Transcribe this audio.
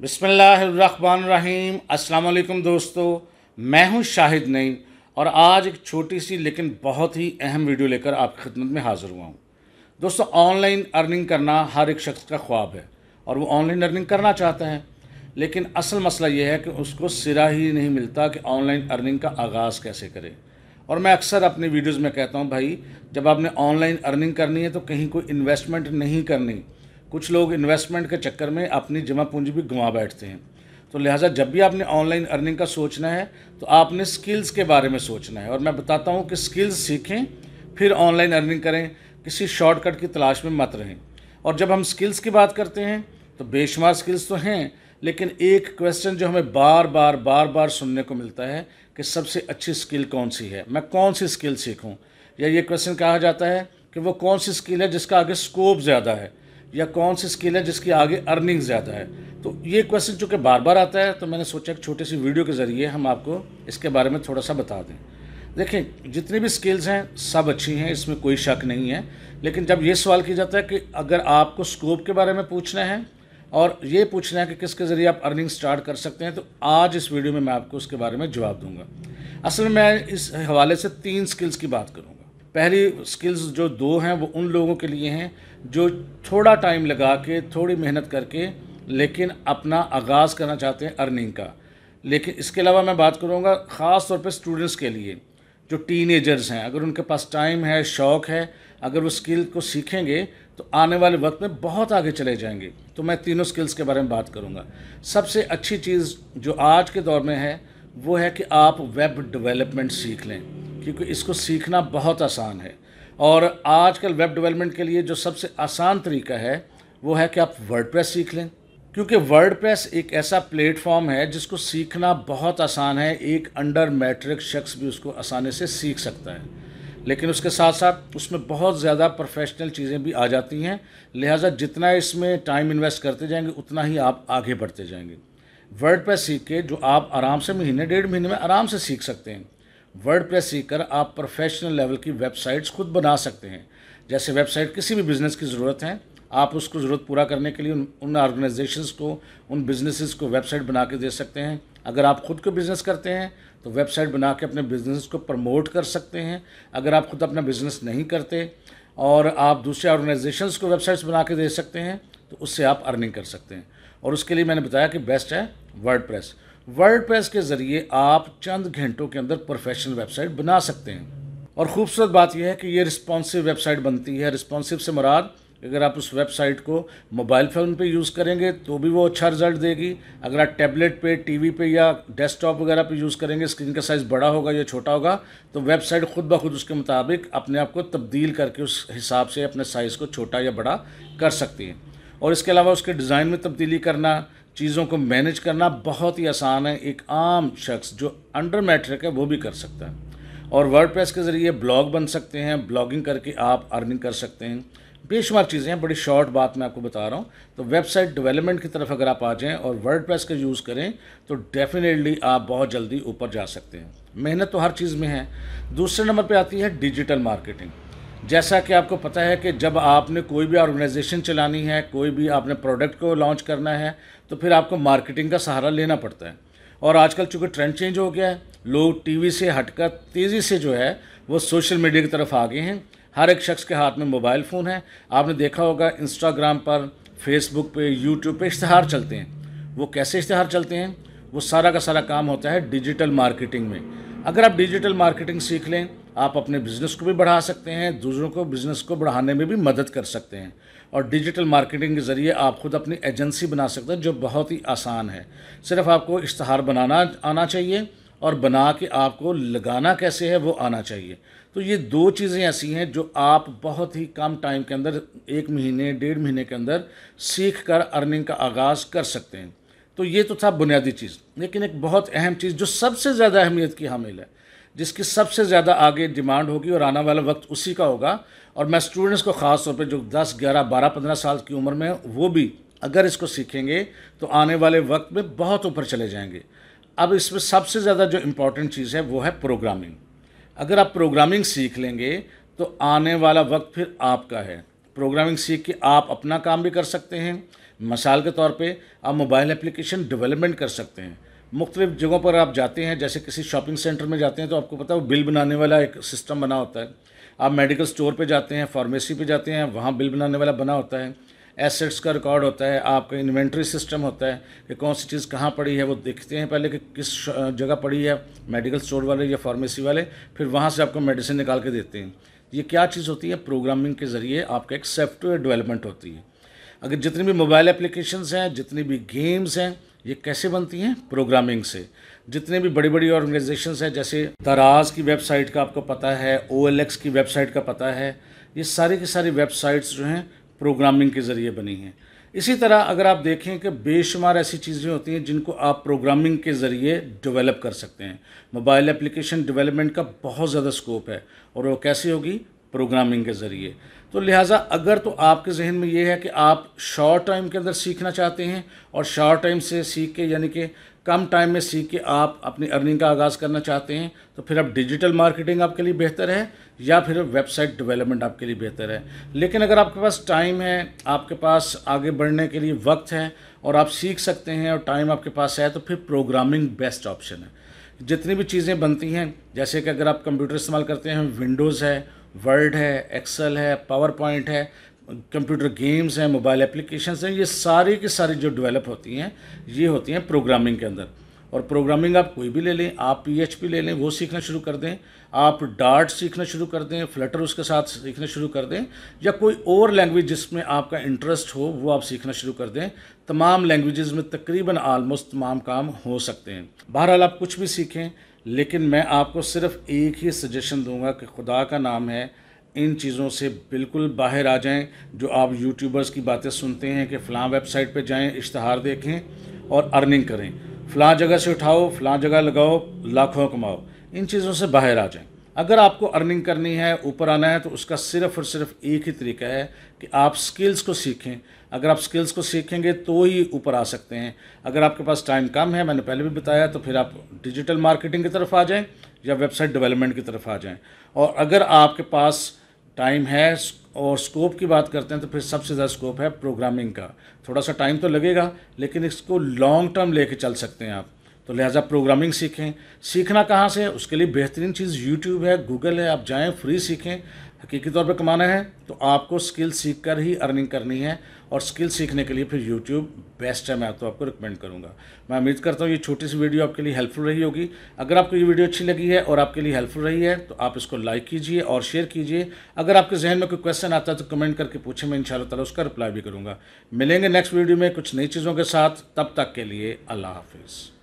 बिसमीम अस्सलाम दोस्तों, मैं हूँ शाहिद नईम और आज एक छोटी सी लेकिन बहुत ही अहम वीडियो लेकर आपकी खिदमत में हाज़िर हुआ हूँ। दोस्तों, ऑनलाइन अर्निंग करना हर एक शख्स का ख्वाब है और वो ऑनलाइन अर्निंग करना चाहता है। लेकिन असल मसला ये है कि उसको सिरा ही नहीं मिलता कि ऑनलाइन अर्निंग का आगाज़ कैसे करें। और मैं अक्सर अपनी वीडियोज़ में कहता हूँ, भाई, जब आपने ऑनलाइन अर्निंग करनी है तो कहीं कोई इन्वेस्टमेंट नहीं करनी कुछ लोग इन्वेस्टमेंट के चक्कर में अपनी जमा पूंजी भी गंवा बैठते हैं। तो लिहाजा जब भी आपने ऑनलाइन अर्निंग का सोचना है तो आपने स्किल्स के बारे में सोचना है। और मैं बताता हूँ कि स्किल्स सीखें, फिर ऑनलाइन अर्निंग करें, किसी शॉर्टकट की तलाश में मत रहें। और जब हम स्किल्स की बात करते हैं तो बेशुमार स्किल्स तो हैं, लेकिन एक क्वेश्चन जो हमें बार बार बार बार सुनने को मिलता है कि सबसे अच्छी स्किल कौन सी है? मैं कौन सी स्किल सीखूं? या ये क्वेश्चन कहा जाता है कि वो कौन सी स्किल है जिसका आगे स्कोप ज़्यादा है? या कौन सी स्किल है जिसकी आगे अर्निंग ज़्यादा है? तो ये क्वेश्चन चूँकि बार बार आता है तो मैंने सोचा कि छोटी सी वीडियो के ज़रिए हम आपको इसके बारे में थोड़ा सा बता दें। देखें, जितनी भी स्किल्स हैं, सब अच्छी हैं, इसमें कोई शक नहीं है। लेकिन जब ये सवाल किया जाता है कि अगर आपको स्कोप के बारे में पूछना है, और ये पूछना है कि किसके ज़रिए आप अर्निंग स्टार्ट कर सकते हैं तो आज इस वीडियो में मैं आपको उसके बारे में जवाब दूँगा। असल में मैं इस हवाले से तीन स्किल्स की बात करूँगा पहली स्किल्स जो दो हैं, वो उन लोगों के लिए हैं जो थोड़ा टाइम लगा के, थोड़ी मेहनत करके, लेकिन अपना आगाज़ करना चाहते हैं अर्निंग का। लेकिन इसके अलावा मैं बात करूँगा ख़ास तौर पे स्टूडेंट्स के लिए, जो टीन हैं। अगर उनके पास टाइम है, शौक़ है, अगर वो स्किल को सीखेंगे तो आने वाले वक्त में बहुत आगे चले जाएँगे। तो मैं तीनों स्किल्स के बारे में बात करूँगा। सबसे अच्छी चीज़ जो आज के दौर में है, वो है कि आप वेब डेवलपमेंट सीख लें। क्योंकि इसको सीखना बहुत आसान है। और आजकल वेब डेवलपमेंट के लिए जो सबसे आसान तरीका है, वो है कि आप वर्ड सीख लें। क्योंकि वर्ड एक ऐसा प्लेटफॉर्म है जिसको सीखना बहुत आसान है, एक अंडर मैट्रिक शख्स भी उसको आसानी से सीख सकता है। लेकिन उसके साथ साथ उसमें बहुत ज़्यादा प्रोफेशनल चीज़ें भी आ जाती हैं। लिहाजा जितना इसमें टाइम इन्वेस्ट करते जाएँगे, उतना ही आप आगे बढ़ते जाएँगे। वर्ड सीख के जो आप आराम से महीने, डेढ़ महीने में आराम से सीख सकते हैं। वर्ड प्रेस सीखकर आप प्रोफेशनल लेवल की वेबसाइट्स खुद बना सकते हैं। जैसे वेबसाइट किसी भी बिज़नेस की ज़रूरत है, आप उसको ज़रूरत पूरा करने के लिए उन उन ऑर्गेनाइजेशंस को, उन बिजनेसेस को वेबसाइट बना के दे सकते हैं। अगर आप खुद को बिज़नेस करते हैं तो वेबसाइट बना के अपने बिज़नेस को प्रमोट कर सकते हैं। अगर आप खुद अपना बिज़नेस नहीं करते और आप दूसरे ऑर्गेनाइजेशंस को वेबसाइट्स बना के दे सकते हैं तो उससे आप अर्निंग कर सकते हैं। और उसके लिए मैंने बताया कि बेस्ट है वर्ड वर्ड के ज़रिए आप चंद घंटों के अंदर प्रोफेशनल वेबसाइट बना सकते हैं। और ख़ूबसूरत बात यह है कि ये रिस्पॉन्सिव वेबसाइट बनती है। रिस्पॉन्सिव से मुराद, अगर आप उस वेबसाइट को मोबाइल फ़ोन पे यूज़ करेंगे तो भी वो अच्छा रिज़ल्ट देगी। अगर आप टैबलेट पे टीवी पे या डेस्कटॉप वगैरह पे यूज़ करेंगे स्क्रीन का साइज़ बड़ा होगा या छोटा होगा तो वेबसाइट खुद ब खुद उसके मुताबिक अपने आप को तब्दील करके उस हिसाब से अपने साइज़ को छोटा या बड़ा कर सकती है। और इसके अलावा उसके डिज़ाइन में तब्दीली करना चीज़ों को मैनेज करना बहुत ही आसान है। एक आम शख्स जो अंडर मैट्रिक है, वो भी कर सकता है। और वर्ड के ज़रिए ब्लॉग बन सकते हैं, ब्लॉगिंग करके आप अर्निंग कर सकते हैं। बेशुमार चीज़ें हैं, बड़ी शॉर्ट बात मैं आपको बता रहा हूँ। तो वेबसाइट डेवलपमेंट की तरफ़ अगर आप आ जाएँ और वर्ड का यूज़ करें तो डेफिनेटली आप बहुत जल्दी ऊपर जा सकते हैं। मेहनत तो हर चीज़ में है। दूसरे नंबर पर आती है डिजिटल मार्केटिंग। जैसा कि आपको पता है कि जब आपने कोई भी ऑर्गेनाइजेशन चलानी है, कोई भी आपने प्रोडक्ट को लॉन्च करना है तो फिर आपको मार्केटिंग का सहारा लेना पड़ता है। और आजकल चूँकि ट्रेंड चेंज हो गया है, लोग टीवी से हटकर तेज़ी से जो है, वो सोशल मीडिया की तरफ़ आ गए हैं। हर एक शख्स के हाथ में मोबाइल फ़ोन है। आपने देखा होगा इंस्टाग्राम पर फेसबुक पे यूट्यूब पे इश्तहार चलते हैं। वो कैसे इश्तहार चलते हैं? वो सारा का सारा काम होता है डिजिटल मार्केटिंग में। अगर आप डिजिटल मार्केटिंग सीख लें आप अपने बिज़नेस को भी बढ़ा सकते हैं, दूसरों को बिज़नेस को बढ़ाने में भी मदद कर सकते हैं। और डिजिटल मार्केटिंग के ज़रिए आप खुद अपनी एजेंसी बना सकते हैं, जो बहुत ही आसान है। सिर्फ़ आपको इश्तहार बनाना, आना चाहिए और बना के आपको लगाना कैसे है, वो आना चाहिए। तो ये दो चीज़ें ऐसी हैं जो आप बहुत ही कम टाइम के अंदर, एक महीने, डेढ़ महीने के अंदर सीख कर अर्निंग का आगाज़ कर सकते हैं। तो ये तो था बुनियादी चीज़। लेकिन एक बहुत अहम चीज़, जो सबसे ज़्यादा अहमियत की हामिल है जिसकी सबसे ज़्यादा आगे डिमांड होगी और आने वाला वक्त उसी का होगा। और मैं स्टूडेंट्स को ख़ास तौर पे जो 10, 11, 12, 15 साल की उम्र में वो भी अगर इसको सीखेंगे तो आने वाले वक्त में बहुत ऊपर चले जाएँगे। अब इसमें सबसे ज़्यादा जो इंपॉर्टेंट चीज़ है वो है प्रोग्रामिंग अगर आप प्रोग्रामिंग सीख लेंगे तो आने वाला वक्त फिर आपका है। प्रोग्रामिंग सीख के आप अपना काम भी कर सकते हैं। मिसाल के तौर पे आप मोबाइल एप्लीकेशन डेवलपमेंट कर सकते हैं। मुख्तलिफ़ जगहों पर आप जाते हैं, जैसे किसी शॉपिंग सेंटर में जाते हैं तो आपको पता है वो बिल बनाने वाला एक सिस्टम बना होता है। आप मेडिकल स्टोर पे जाते हैं, फार्मेसी पे जाते हैं, वहाँ बिल बनाने वाला बना होता है। एसेट्स का रिकॉर्ड होता है, आपका इन्वेंट्री सिस्टम होता है कि कौन सी चीज़ कहाँ पड़ी है, वो देखते हैं पहले कि किस जगह पड़ी है, मेडिकल स्टोर वाले या फार्मेसी वाले, फिर वहाँ से आपको मेडिसिन निकाल के देते हैं। ये क्या चीज़ होती है? प्रोग्रामिंग के ज़रिए आपका एक सॉफ्टवेयर डेवलपमेंट होती है। अगर जितनी भी मोबाइल एप्लीकेशंस हैं, जितनी भी गेम्स हैं ये कैसे बनती हैं? प्रोग्रामिंग से। जितने भी बड़ी बड़ी ऑर्गेनाइजेशन हैं, जैसे दराज की वेबसाइट का आपको पता है OLX की वेबसाइट का पता है, ये सारी की सारी वेबसाइट्स जो हैं प्रोग्रामिंग के ज़रिए बनी हैं। इसी तरह अगर आप देखें कि बेशुमार ऐसी चीज़ें होती हैं जिनको आप प्रोग्रामिंग के ज़रिए डेवलप कर सकते हैं। मोबाइल एप्लीकेशन डेवलपमेंट का बहुत ज़्यादा स्कोप है, और वो कैसे होगी? प्रोग्रामिंग के ज़रिए। तो लिहाजा, अगर तो आपके जहन में ये है कि आप शॉर्ट टाइम के अंदर सीखना चाहते हैं और शॉर्ट टाइम से सीख के, यानी कि कम टाइम में सीख के आप अपनी अर्निंग का आगाज़ करना चाहते हैं तो फिर अब डिजिटल मार्केटिंग आपके लिए बेहतर है या फिर वेबसाइट डेवलपमेंट आपके लिए बेहतर है। लेकिन अगर आपके पास टाइम है, आपके पास आगे बढ़ने के लिए वक्त है और आप सीख सकते हैं और टाइम आपके पास है तो फिर प्रोग्रामिंग बेस्ट ऑप्शन है। जितनी भी चीज़ें बनती हैं, जैसे कि अगर आप कंप्यूटर इस्तेमाल करते हैं विंडोज़ है वर्ड है एक्सेल है पावर पॉइंट है कंप्यूटर गेम्स हैं मोबाइल एप्लीकेशंस हैं, ये सारी की सारी जो डेवलप होती हैं, ये होती हैं प्रोग्रामिंग के अंदर। और प्रोग्रामिंग आप कोई भी ले लें, आप पीएचपी ले लें, वो सीखना शुरू कर दें, आप डार्ट सीखना शुरू कर दें फ्लटर उसके साथ सीखना शुरू कर दें, या कोई और लैंग्वेज जिसमें आपका इंटरेस्ट हो, वो आप सीखना शुरू कर दें। तमाम लैंग्वेजेस में तकरीबन आलमोस्ट तमाम काम हो सकते हैं। बहरहाल आप कुछ भी सीखें लेकिन मैं आपको सिर्फ़ एक ही सजेशन दूँगा कि खुदा का नाम है, इन चीज़ों से बिल्कुल बाहर आ जाएँ, जो आप यूट्यूबर्स की बातें सुनते हैं कि फ़लाँ वेबसाइट पे जाएँ, इश्तहार देखें और अर्निंग करें। फ़लाँ जगह से उठाओ, फ़लाँ जगह लगाओ, लाखों कमाओ। इन चीज़ों से बाहर आ जाएँ। अगर आपको अर्निंग करनी है, ऊपर आना है तो उसका सिर्फ़ और सिर्फ़ एक ही तरीका है कि आप स्किल्स को सीखें। अगर आप स्किल्स को सीखेंगे तो ही ऊपर आ सकते हैं। अगर आपके पास टाइम कम है, मैंने पहले भी बताया तो फिर आप डिजिटल मार्केटिंग की तरफ़ आ जाएँ या वेबसाइट डेवलपमेंट की तरफ़ आ जाएँ। और अगर आपके पास टाइम है और स्कोप की बात करते हैं तो फिर सबसे ज़्यादा स्कोप है प्रोग्रामिंग का। थोड़ा सा टाइम तो लगेगा, लेकिन इसको लॉन्ग टर्म लेके चल सकते हैं आप। तो लिहाजा प्रोग्रामिंग सीखें। सीखना कहाँ से उसके लिए बेहतरीन चीज़ यूट्यूब है गूगल है, आप जाएँ फ्री सीखें। हकीकी तौर पर कमाना है तो आपको स्किल सीख कर ही अर्निंग करनी है और स्किल सीखने के लिए फिर यूट्यूब बेस्ट है, मैं तो आपको रिकमेंड करूँगा। मैं उम्मीद करता हूँ ये छोटी सी वीडियो आपके लिए हेल्पफुल रही होगी। अगर आपको ये वीडियो अच्छी लगी है और आपके लिए हेल्पफुल रही है तो आप इसको लाइक कीजिए और शेयर कीजिए। अगर आपके जहन में कोई क्वेश्चन आता है तो कमेंट करके पूछे, मैं इन ताला उसका रिप्लाई भी करूँगा। मिलेंगे नेक्स्ट वीडियो में कुछ नई चीज़ों के साथ। तब तक के लिए अल्लाह हाफिज़।